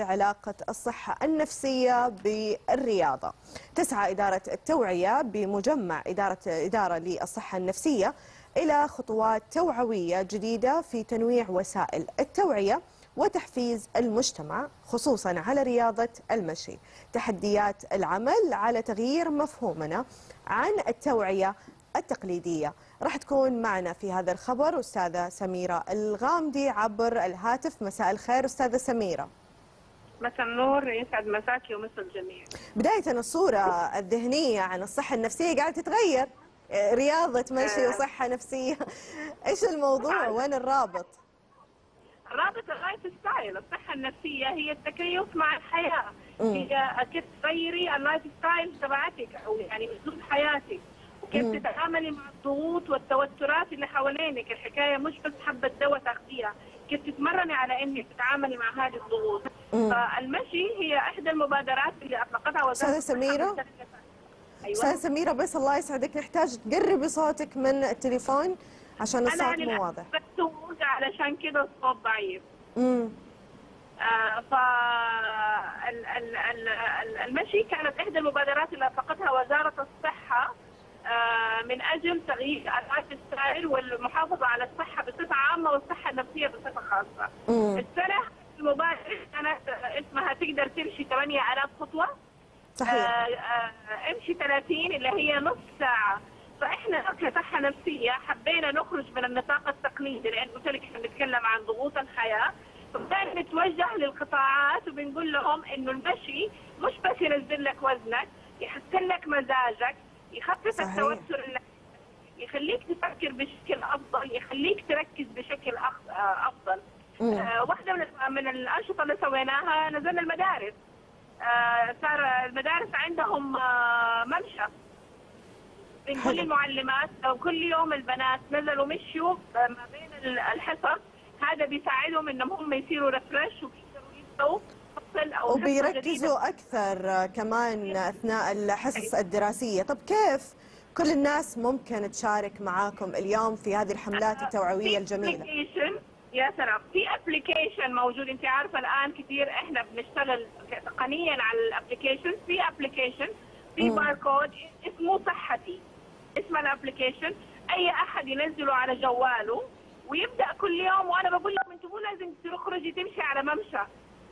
علاقة الصحة النفسية بالرياضة. تسعى إدارة التوعية بمجمع إدارة إدارة للصحة النفسية إلى خطوات توعوية جديدة في تنويع وسائل التوعية وتحفيز المجتمع خصوصا على رياضة المشي. تحديات العمل على تغيير مفهومنا عن التوعية التقليدية. راح تكون معنا في هذا الخبر أستاذة سميرة الغامدي عبر الهاتف. مساء الخير أستاذة سميرة. مساء النور يسعد مساكي ومسا الجميع. بداية الصورة الذهنية عن الصحة النفسية قاعدة تتغير. رياضة مشي وصحة نفسية. إيش الموضوع؟ وين الرابط؟ رابط ال lifestyle الصحة النفسية هي التكيف مع الحياة. هي كيف تغيري ال lifestyle تبعتك أو يعني أسلوب حياتك. وكيف تتعاملي مع الضغوط والتوترات اللي حوالينك؟ الحكاية مش بس حبة دواء تاخذيها كيف تتمرني على إنك تتعاملي مع هذه الضغوط؟ فالمشي هي إحدى المبادرات اللي أطلقتها وزارة سميرة؟ أيوه. أستاذة سميرة بس الله يسعدك. نحتاج تقربي صوتك من التليفون عشان أنا الصوت مو واضح. بسوق علشان كذا الصوت ضعيف. امم آه، ف ال- ال- ال- ال- المشي كانت إحدى المبادرات اللي أطلقتها وزارة الصحة. من أجل تغيير ال lifestyle والمحافظة على الصحة بصفة عامة والصحة النفسية بصفة خاصة. مم. السنة المبادره كانت آه، اسمها تقدر تمشي 8000 خطوة صحيح آه، آه، امشي 30 اللي هي نص ساعة فإحنا كصحة نفسية حبينا نخرج من النطاق التقليدي لأن قلت لك إحنا بنتكلم عن ضغوط الحياة فبدأنا نتوجه للقطاعات وبنقول لهم إنه المشي مش بس ينزل لك وزنك يحسن لك مزاجك يخفف صحيح. التوتر يخليك تفكر بشكل أفضل يخليك تركز بشكل آه، أفضل. آه، واحدة من من الأنشطة اللي سويناها نزلنا المدارس آه، صار المدارس عندهم آه، ممشى بنقول حلو. للمعلمات لو كل يوم البنات نزلوا مشوا آه، ما بين ال- الحصص هذا بيساعدهم إنهم هم يصيروا ريفرش وبيقدروا يبدأوا أو. وبيركزوا أكثر كمان أثناء الحصص الدراسية. طب كيف كل الناس ممكن تشارك معاكم اليوم في هذه الحملات التوعوية في الجميلة؟ يا سلام. في application موجود. أنت عارفة الآن كثير إحنا بنشتغل تقنيا على ال application في application في. باركود اسمه صحتي. اسم ال application أي أحد ينزله على جواله ويبدأ كل يوم وأنا بقول لهم أنتم مو لازم تخرجي تمشي على ممشى.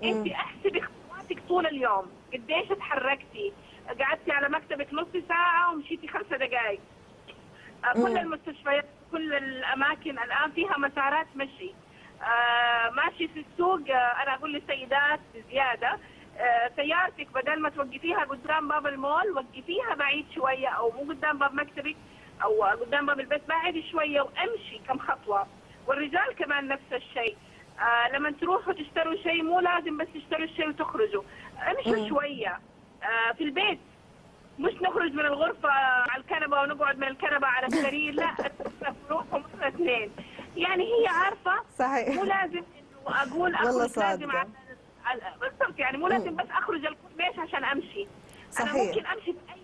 انت احسبي خطواتك طول اليوم. قديش تحركتي؟ قعدتي على مكتبك نص ساعة ومشيتي خمسة دقائق آه، كل. المستشفيات كل الأماكن الآن فيها مسارات مشي. آه ماشي في السوق. آه أنا أقول للسيدات بزيادة آه سيارتك بدل ما توقفيها قدام باب المول وقفيها بعيد شوية أو مو قدام باب مكتبك أو قدام باب البيت بعيد شوية وامشي كم خطوة. والرجال كمان نفس الشيء. آه لما تروحوا تشتروا شيء مو لازم بس تشتروا الشيء وتخرجوا. امشوا. شوية. آه في البيت. مش نخرج من الغرفة على الكنبة ونقعد من الكنبة على السرير لا نروح مرة اثنين. يعني هي عارفة مو صحيح لازم إنه أقول أخرج لازم. على- بالضبط يعني مو لازم بس أخرج الكورنيش عشان أمشي. أنا صحيح. ممكن أمشي في أي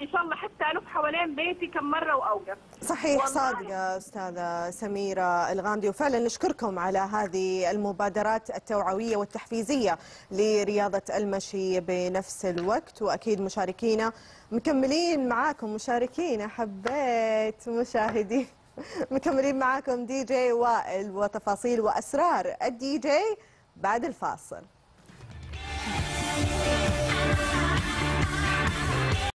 إن شاء الله حتى ألف حوالين بيتي كم مرة وأوقف. صحيح والله. صادقة أستاذة سميرة الغامدي وفعلا نشكركم على هذه المبادرات التوعوية والتحفيزية لرياضة المشي بنفس الوقت. وأكيد مشاركينا مكملين معاكم مشاركين حبيت مشاهدين مكملين معاكم دي جي وائل وتفاصيل وأسرار الدي جي بعد الفاصل.